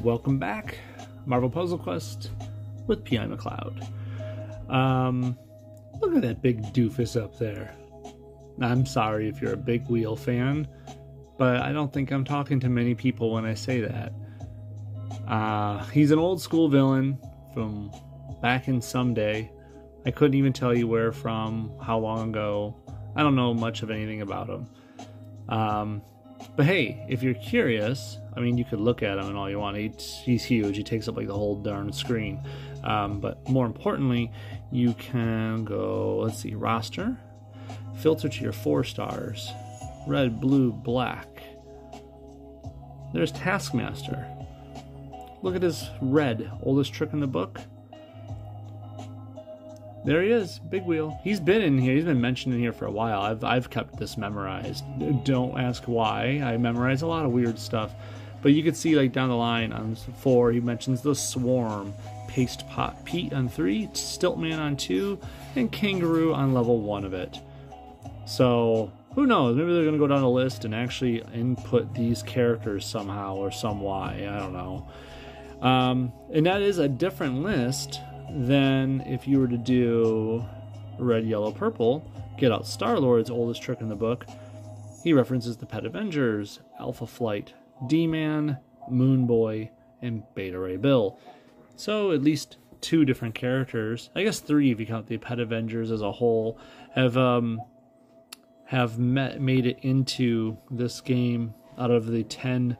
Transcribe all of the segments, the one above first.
Welcome back, Marvel Puzzle Quest with P.I. Macleod. Um, look at that big doofus up there. I'm sorry if you're a big wheel fan, but I don't think I'm talking to many people when I say that. Uh, he's an old school villain from back in Someday. I couldn't even tell you where from, how long ago. I don't know much of anything about him. Um, but hey, if you're curious, I mean, you could look at him and all you want. He's, he's huge. He takes up like the whole darn screen. Um, but more importantly, you can go, let's see, roster, filter to your four stars, red, blue, black. There's Taskmaster. Look at his red, oldest trick in the book. There he is, Big Wheel. He's been in here. He's been mentioned in here for a while. I've I've kept this memorized. Don't ask why. I memorize a lot of weird stuff, but you can see like down the line on four, he mentions the Swarm, Paste Pot Pete on three, Stiltman on two, and Kangaroo on level one of it. So who knows? Maybe they're gonna go down the list and actually input these characters somehow or some why. I don't know. Um, and that is a different list then, if you were to do red, yellow, purple, get out Star Lord's oldest trick in the book, he references the Pet Avengers, Alpha Flight, D Man, Moon Boy, and Beta Ray Bill. So, at least two different characters, I guess three if you count the Pet Avengers as a whole, have um, have met, made it into this game out of the 10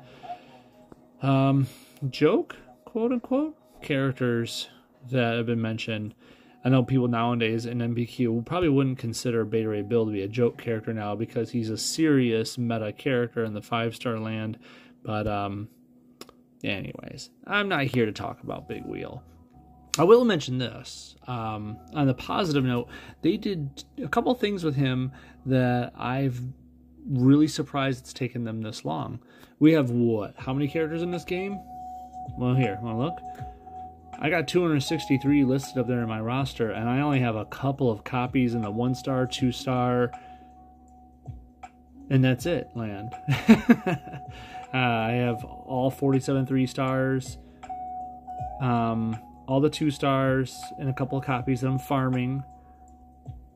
um, joke, quote unquote, characters that have been mentioned. I know people nowadays in MPQ probably wouldn't consider Beta Ray Bill to be a joke character now because he's a serious meta character in the five star land. But um, anyways, I'm not here to talk about Big Wheel. I will mention this. Um, on the positive note, they did a couple things with him that I've really surprised it's taken them this long. We have what? How many characters in this game? Well, here, want to look? I got 263 listed up there in my roster, and I only have a couple of copies in the one star, two star, and that's it. Land. uh, I have all 47 three stars, um, all the two stars, and a couple of copies that I'm farming.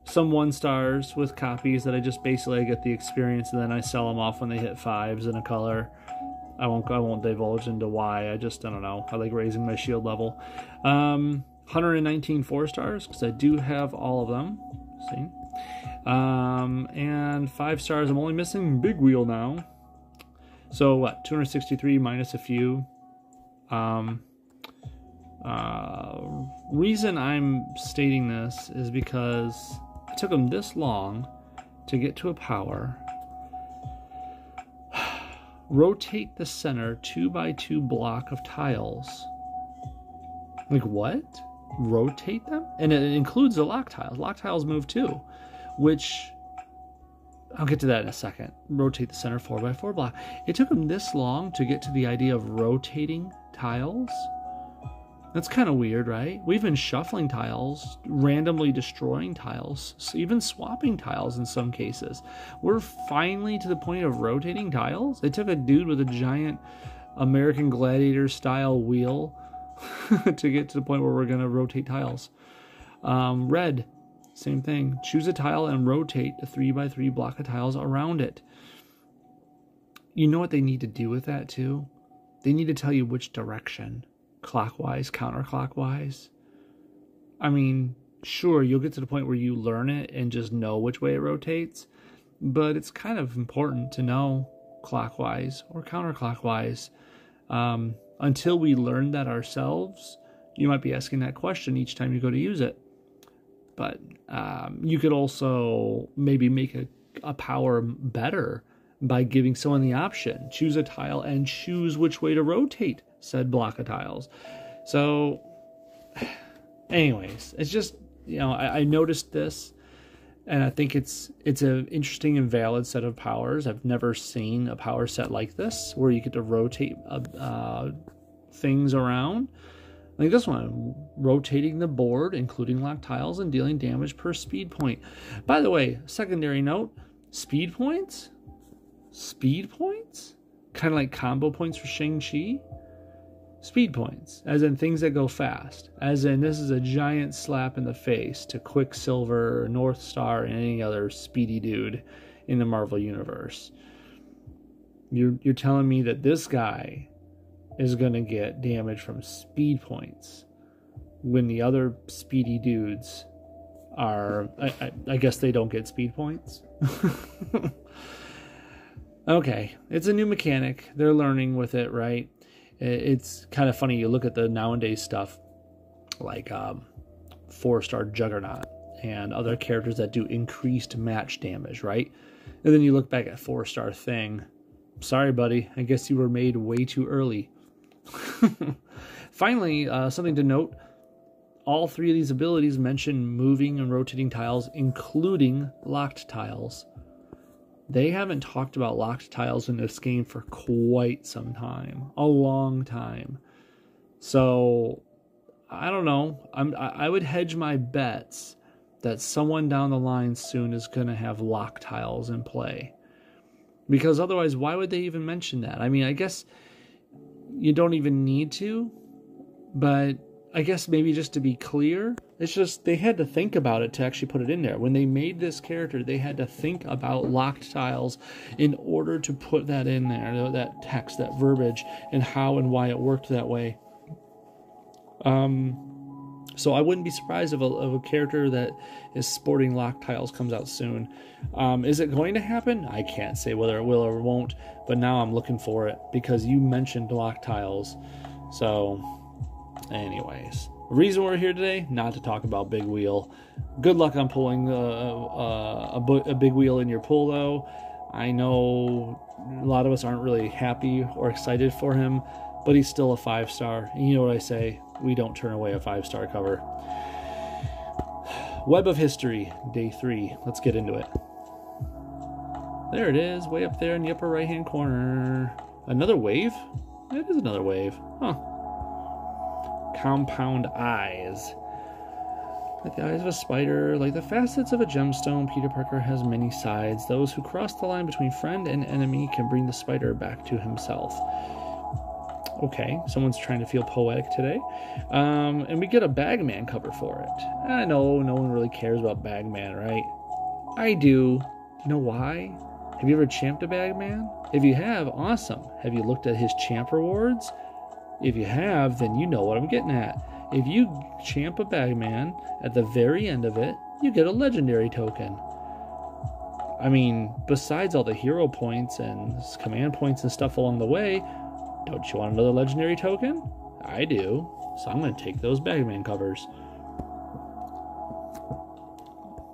Some one stars with copies that I just basically get the experience, and then I sell them off when they hit fives in a color. I won't I won't divulge into why. I just I don't know. I like raising my shield level. Um, 119 four stars because I do have all of them. See, um, and five stars. I'm only missing big wheel now. So what? 263 minus a few. Um, uh, reason I'm stating this is because it took them this long to get to a power rotate the center two by two block of tiles. Like what? Rotate them? And it includes the lock tiles. Lock tiles move too, which I'll get to that in a second. Rotate the center four by four block. It took them this long to get to the idea of rotating tiles. That's kind of weird, right? We've been shuffling tiles, randomly destroying tiles, even swapping tiles in some cases. We're finally to the point of rotating tiles. It took a dude with a giant American Gladiator style wheel to get to the point where we're going to rotate tiles. Um, red, same thing. Choose a tile and rotate a three by three block of tiles around it. You know what they need to do with that too? They need to tell you which direction clockwise, counterclockwise. I mean, sure, you'll get to the point where you learn it and just know which way it rotates, but it's kind of important to know clockwise or counterclockwise. Um, until we learn that ourselves, you might be asking that question each time you go to use it. But um, you could also maybe make a, a power better by giving someone the option choose a tile and choose which way to rotate said block of tiles. So, anyways, it's just you know I, I noticed this, and I think it's it's an interesting and valid set of powers. I've never seen a power set like this where you get to rotate uh, uh, things around. Like this one, rotating the board, including lock tiles, and dealing damage per speed point. By the way, secondary note: speed points, speed points, kind of like combo points for Shang Chi speed points, as in things that go fast, as in this is a giant slap in the face to Quicksilver, Northstar, and any other speedy dude in the Marvel Universe. You're, you're telling me that this guy is going to get damage from speed points when the other speedy dudes are, I, I, I guess they don't get speed points. okay, it's a new mechanic. They're learning with it, right? It's kind of funny. You look at the nowadays stuff like um, four star Juggernaut and other characters that do increased match damage, right? And then you look back at four star Thing. Sorry, buddy. I guess you were made way too early. Finally, uh, something to note all three of these abilities mention moving and rotating tiles, including locked tiles. They haven't talked about locked tiles in this game for quite some time, a long time. So I don't know. I'm I would hedge my bets that someone down the line soon is going to have lock tiles in play. Because otherwise, why would they even mention that? I mean, I guess you don't even need to, but I guess maybe just to be clear, it's just they had to think about it to actually put it in there. When they made this character, they had to think about locked tiles in order to put that in there, that text, that verbiage, and how and why it worked that way. Um, so I wouldn't be surprised if a, if a character that is sporting locked tiles comes out soon. Um, is it going to happen? I can't say whether it will or won't, but now I'm looking for it because you mentioned locked tiles. So Anyways, the reason we're here today, not to talk about Big Wheel. Good luck on pulling uh, uh, a, a big wheel in your pull, though. I know a lot of us aren't really happy or excited for him, but he's still a five star. And you know what I say? We don't turn away a five star cover. Web of History, day three. Let's get into it. There it is, way up there in the upper right hand corner. Another wave? It is another wave. Huh compound eyes. Like the eyes of a spider, like the facets of a gemstone, Peter Parker has many sides. Those who cross the line between friend and enemy can bring the spider back to himself. Okay, someone's trying to feel poetic today. Um, and we get a Bagman cover for it. I know no one really cares about Bagman, right? I do. You know why? Have you ever champed a Bagman? If you have, awesome. Have you looked at his champ rewards? If you have, then you know what I'm getting at. If you champ a bagman, at the very end of it, you get a legendary token. I mean, besides all the hero points and command points and stuff along the way, don't you want another legendary token? I do, so I'm going to take those bagman covers.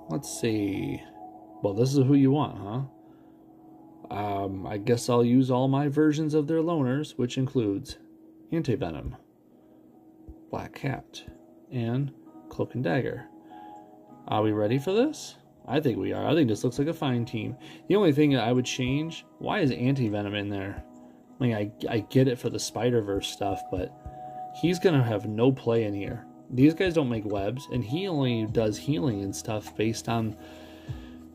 Let's see. Well, this is who you want, huh? Um, I guess I'll use all my versions of their loaners, which includes Anti-Venom, Black Cat, and Cloak and Dagger. Are we ready for this? I think we are. I think this looks like a fine team. The only thing that I would change, why is Anti-Venom in there? I mean, I, I get it for the Spider-Verse stuff, but he's going to have no play in here. These guys don't make webs, and he only does healing and stuff based on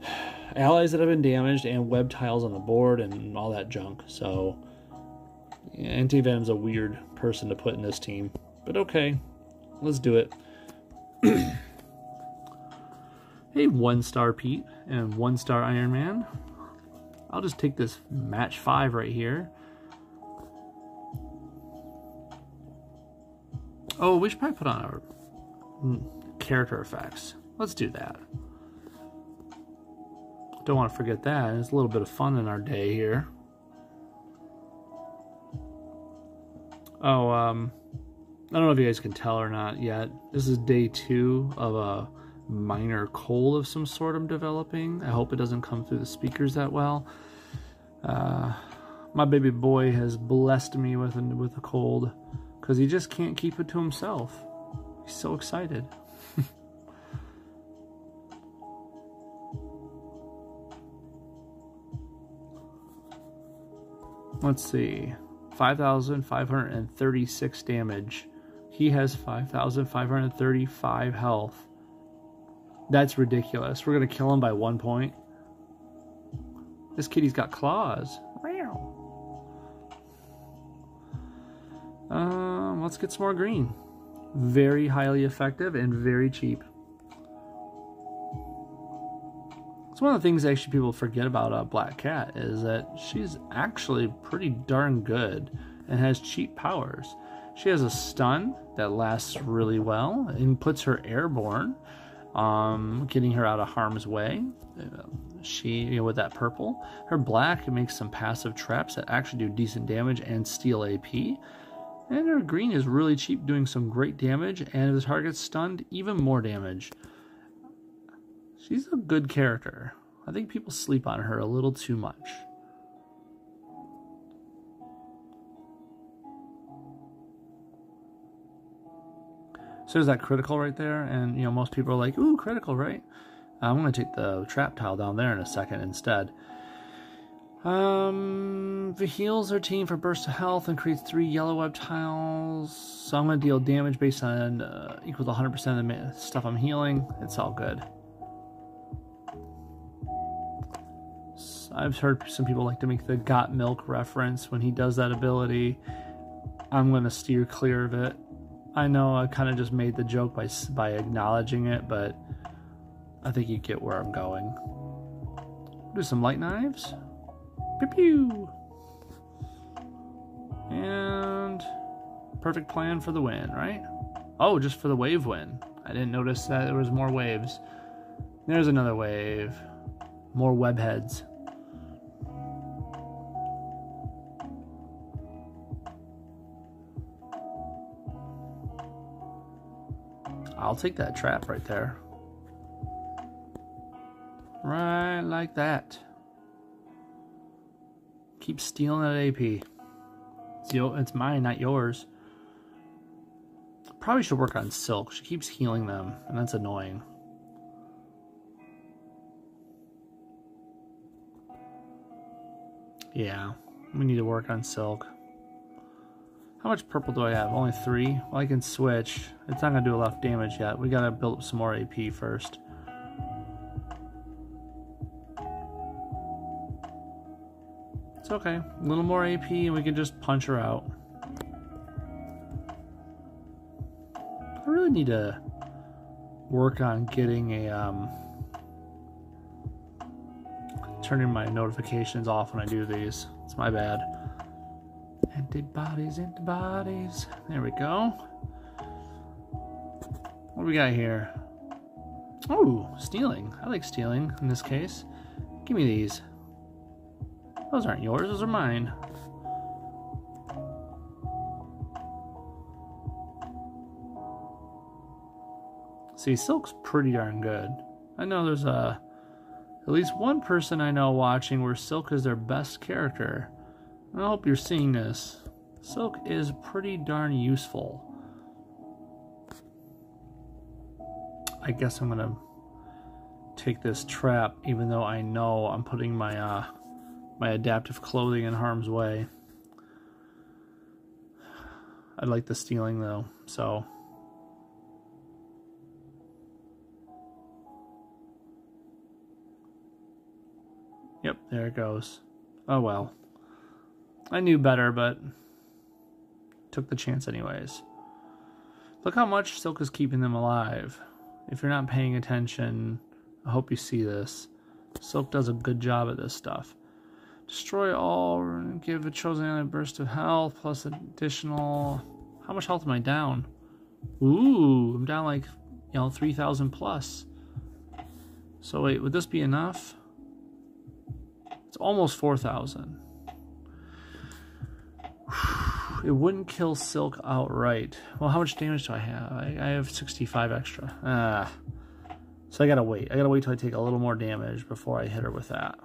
allies that have been damaged and web tiles on the board and all that junk. So Anti Venom's a weird person to put in this team, but okay, let's do it. hey, one star Pete and one star Iron Man. I'll just take this match five right here. Oh, we should probably put on our mm, character effects. Let's do that. Don't want to forget that. It's a little bit of fun in our day here. Oh, um, I don't know if you guys can tell or not yet. This is day two of a minor cold of some sort I'm developing. I hope it doesn't come through the speakers that well. Uh, my baby boy has blessed me with a, with a cold because he just can't keep it to himself. He's so excited. Let's see. 5,536 damage. He has 5,535 health. That's ridiculous. We're going to kill him by one point. This kitty's got claws. Um, let's get some more green. Very highly effective and very cheap. It's one of the things actually people forget about uh, Black Cat is that she's actually pretty darn good and has cheap powers. She has a stun that lasts really well and puts her airborne, um, getting her out of harm's way. She, you know, with that purple, her black makes some passive traps that actually do decent damage and steal AP. And her green is really cheap, doing some great damage, and if the target's stunned, even more damage. She's a good character. I think people sleep on her a little too much. So there's that critical right there, and you know most people are like, "Ooh, critical, right?" I'm going to take the trap tile down there in a second instead. Um, the heals are team for burst of health and creates three yellow web tiles. So I'm to deal damage based on uh, equals 100% of the stuff I'm healing. It's all good. I've heard some people like to make the got milk reference when he does that ability. I'm going to steer clear of it. I know I kind of just made the joke by by acknowledging it, but I think you get where I'm going. Do some light knives. Pew pew. And perfect plan for the win, right? Oh, just for the wave win. I didn't notice that there was more waves. There's another wave. More web I'll take that trap right there. Right like that. Keep stealing that AP. It's, it's mine, not yours. Probably should work on Silk. She keeps healing them, and that's annoying. Yeah, we need to work on Silk. How much purple do I have? Only three? Well, I can switch. It's not going to do a lot of damage yet. We got to build up some more AP first. It's okay. A little more AP and we can just punch her out. I really need to work on getting a, um, turning my notifications off when I do these. It's my bad. Antibodies, antibodies. There we go. What do we got here? Oh, stealing. I like stealing in this case. Give me these. Those aren't yours, those are mine. See, Silk's pretty darn good. I know there's a at least one person I know watching where Silk is their best character. I hope you're seeing this. Silk is pretty darn useful. I guess I'm gonna take this trap even though I know I'm putting my uh, my adaptive clothing in harm's way. I like the stealing though, so Yep, there it goes. Oh well. I knew better, but took the chance anyways. Look how much Silk is keeping them alive. If you're not paying attention, I hope you see this. Silk does a good job at this stuff. Destroy all, give a chosen a burst of health, plus additional... How much health am I down? Ooh, I'm down like, you know, 3,000 plus. So wait, would this be enough? It's almost 4,000 it wouldn't kill Silk outright. Well, how much damage do I have? I, I have 65 extra. Ah. So I gotta wait. I gotta wait till I take a little more damage before I hit her with that.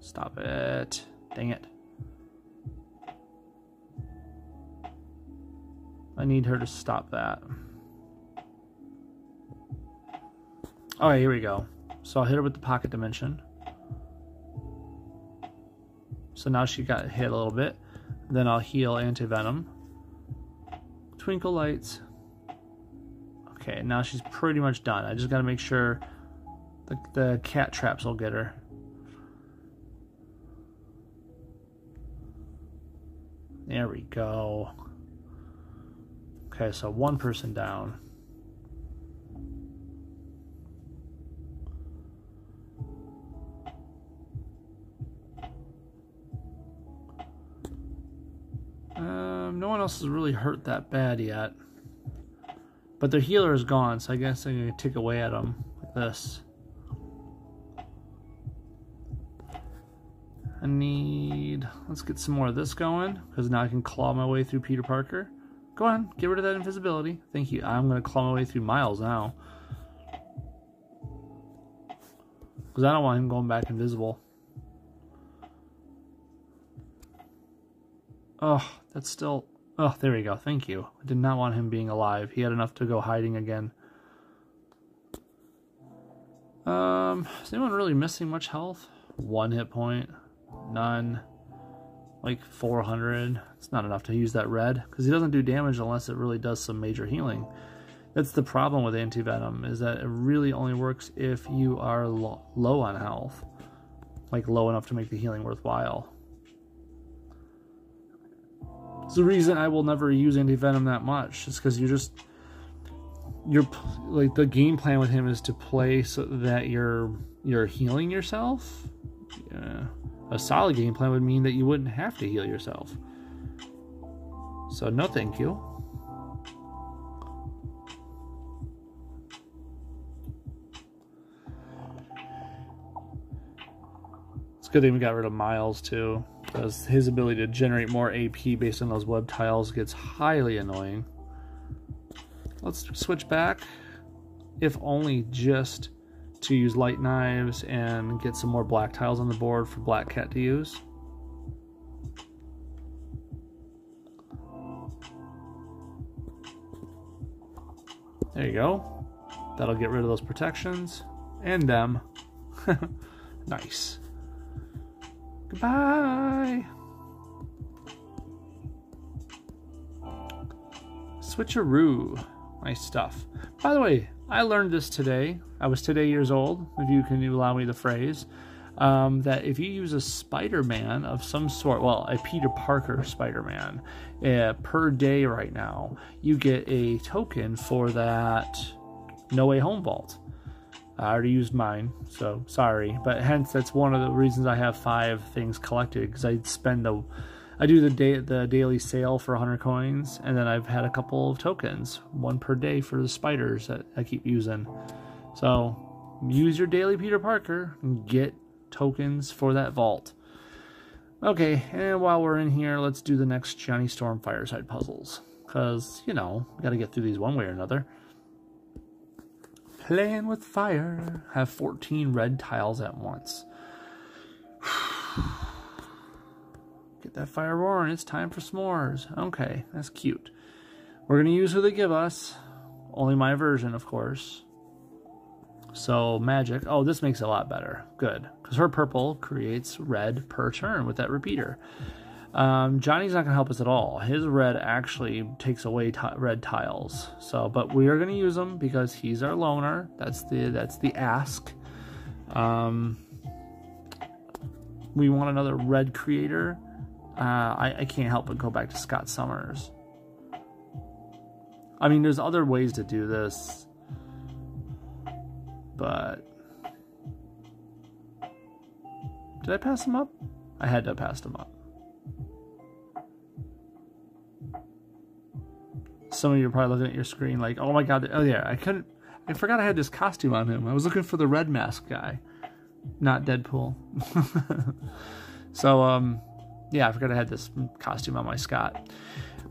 Stop it. Dang it. I need her to stop that. Alright, here we go. So I'll hit her with the pocket dimension. So now she got hit a little bit. Then I'll heal anti-venom. Twinkle lights. Okay, now she's pretty much done. I just gotta make sure the, the cat traps will get her. There we go. Okay, so one person down. Else has really hurt that bad yet. But their healer is gone, so I guess I'm going to tick away at them like this. I need... Let's get some more of this going, because now I can claw my way through Peter Parker. Go on, get rid of that invisibility. Thank you. I'm going to claw my way through Miles now. Because I don't want him going back invisible. Oh, that's still... Oh, there we go. Thank you. I did not want him being alive. He had enough to go hiding again. Um, is anyone really missing much health? One hit point. None. Like 400. It's not enough to use that red. Because he doesn't do damage unless it really does some major healing. That's the problem with anti-venom, is that it really only works if you are lo low on health. Like low enough to make the healing worthwhile. It's the reason I will never use anti-venom that much. It's because you're just you're like the game plan with him is to play so that you're you're healing yourself. Yeah. A solid game plan would mean that you wouldn't have to heal yourself. So no thank you. It's good thing we got rid of Miles too because his ability to generate more AP based on those web tiles gets highly annoying. Let's switch back, if only just to use light knives and get some more black tiles on the board for Black Cat to use. There you go. That'll get rid of those protections and them. nice. Goodbye. Switcheroo. Nice stuff. By the way, I learned this today. I was today years old, if you can allow me the phrase. Um, that if you use a Spider Man of some sort, well, a Peter Parker Spider Man, uh, per day right now, you get a token for that No Way Home Vault. I already used mine, so sorry. But hence, that's one of the reasons I have five things collected because I spend the, I do the day the daily sale for 100 coins, and then I've had a couple of tokens, one per day for the spiders that I keep using. So use your daily Peter Parker and get tokens for that vault. Okay, and while we're in here, let's do the next Johnny Storm Fireside puzzles. Because, you know, we gotta get through these one way or another. Playing with fire. Have 14 red tiles at once. Get that fire roaring. It's time for s'mores. Okay, that's cute. We're going to use who they give us. Only my version, of course. So, Magik. Oh, this makes it a lot better. Good. Because her purple creates red per turn with that repeater. Um, Johnny's not going to help us at all. His red actually takes away red tiles. So, but we are going to use him because he's our loaner. That's the that's the ask. Um, we want another red creator. Uh, I, I can't help but go back to Scott Summers. I mean, there's other ways to do this, but did I pass him up? I had to pass him up. Some of you are probably looking at your screen like, oh my god, oh yeah, I couldn't, I forgot I had this costume on him. I was looking for the red mask guy, not Deadpool. so, um, yeah, I forgot I had this costume on my Scott.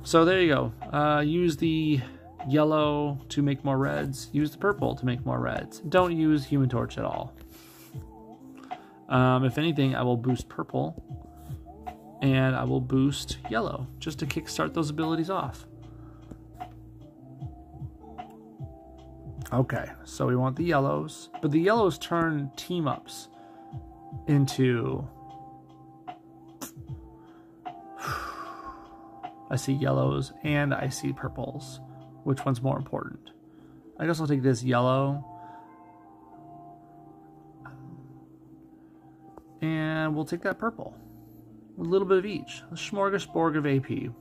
So there you go. Uh, use the yellow to make more reds. Use the purple to make more reds. Don't use Human Torch at all. Um, if anything, I will boost purple and I will boost yellow just to kickstart those abilities off. Okay, so we want the yellows, but the yellows turn team ups into. I see yellows and I see purples. Which one's more important? I guess I'll take this yellow. And we'll take that purple. A little bit of each. A smorgasbord of AP.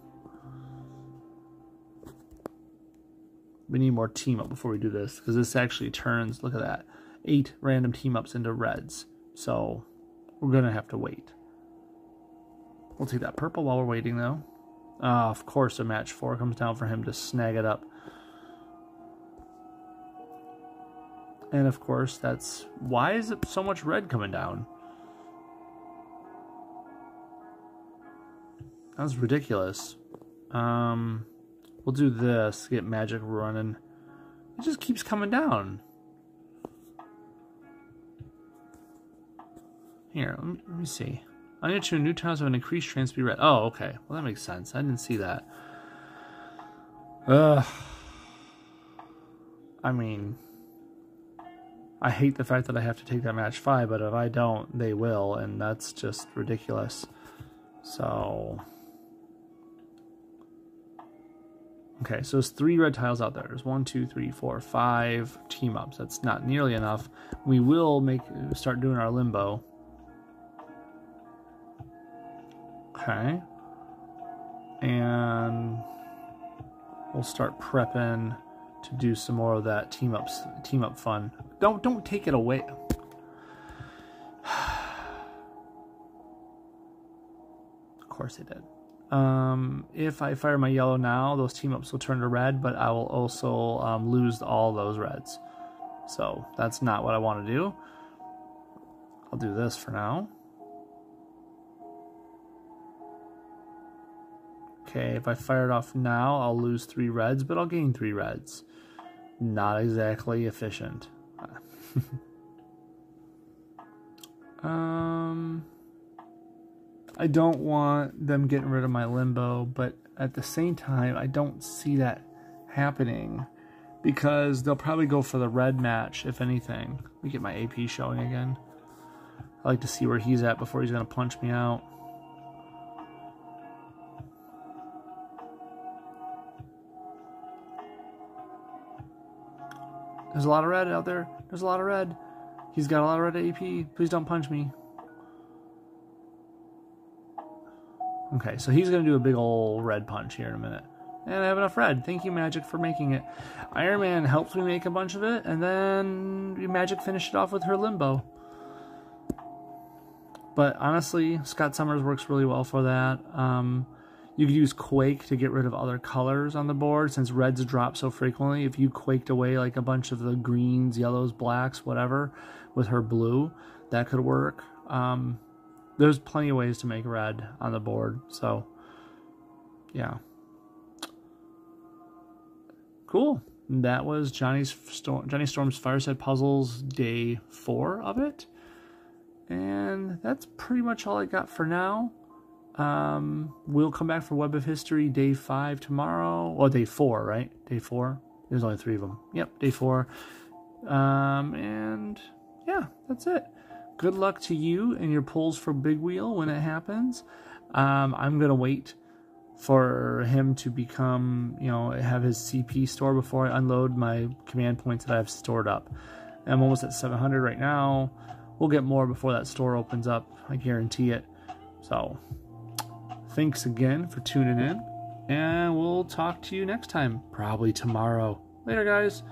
We need more team up before we do this because this actually turns, look at that, eight random team ups into reds. So we're going to have to wait. We'll take that purple while we're waiting though. Uh, of course, a match four comes down for him to snag it up. And of course, that's why is it so much red coming down? That's ridiculous. Um, we'll do this, get Magik running. It just keeps coming down. Here, let me, see. I need to new tiles have an increased chance to be red. Oh, okay. Well, that makes sense. I didn't see that. Ugh. I mean, I hate the fact that I have to take that match five, but if I don't, they will, and that's just ridiculous. So. Okay, so there's three red tiles out there. There's one, two, three, four, five team ups. That's not nearly enough. We will make start doing our limbo. Okay. And we'll start prepping to do some more of that team ups team up fun. Don't don't take it away. of course it did. Um, if I fire my yellow now, those team ups will turn to red, but I will also um, lose all those reds. So that's not what I want to do. I'll do this for now. Okay, if I fire it off now, I'll lose three reds, but I'll gain three reds. Not exactly efficient. um, I don't want them getting rid of my limbo, but at the same time, I don't see that happening because they'll probably go for the red match, if anything. Let me get my AP showing again. I like to see where he's at before he's going to punch me out. There's a lot of red out there. There's a lot of red. He's got a lot of red AP. Please don't punch me. Okay, so he's going to do a big old red punch here in a minute. And I have enough red. Thank you, Magik, for making it. Iron Man helps me make a bunch of it, and then Magik finished it off with her Limbo. But honestly, Scott Summers works really well for that. Um, you could use Quake to get rid of other colors on the board since reds drop so frequently. If you quaked away like a bunch of the greens, yellows, blacks, whatever, with her blue, that could work. Um, there's plenty of ways to make red on the board. So, yeah. Cool. That was Johnny's Storm, Johnny Storm's Fireside Puzzles day four of it. And that's pretty much all I got for now. Um, we'll come back for Web of History day five tomorrow. Well, day four, right? Day four. There's only three of them. Yep, day four. Um, and yeah, that's it. Good luck to you and your pulls for Big Wheel when it happens. Um, I'm gonna wait for him to become, you know, have his CP store before I unload my command points that I have stored up. I'm almost at 700 right now. We'll get more before that store opens up. I guarantee it. So Thanks again for tuning in, and we'll talk to you next time, probably tomorrow. Later, guys.